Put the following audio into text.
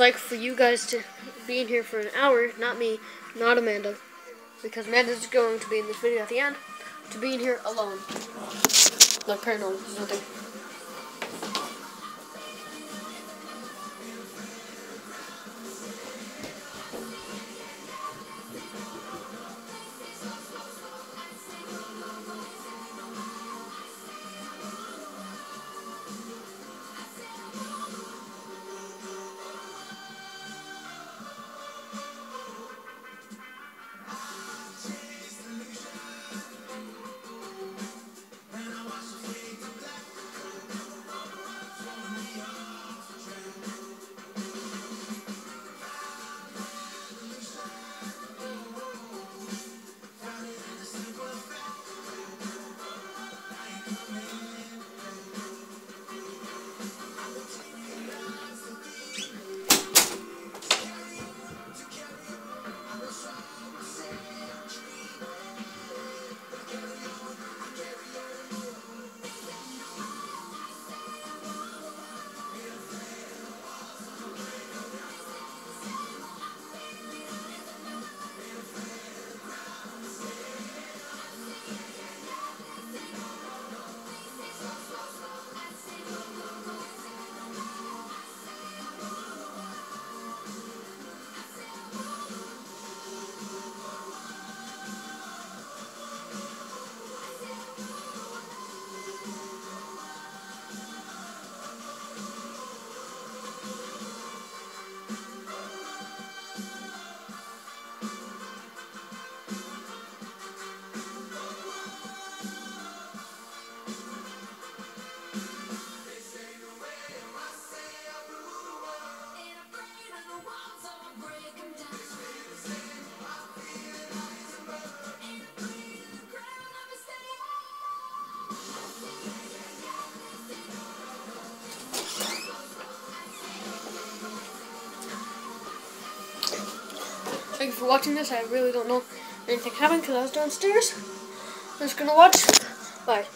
like for you guys to be in here for an hour, not me, not Amanda, because Amanda's going to be in this video at the end, to be in here alone. Like paranormal, nothing. Thank you for watching this. I really don't know anything happened because I was downstairs. I'm just gonna watch. Bye.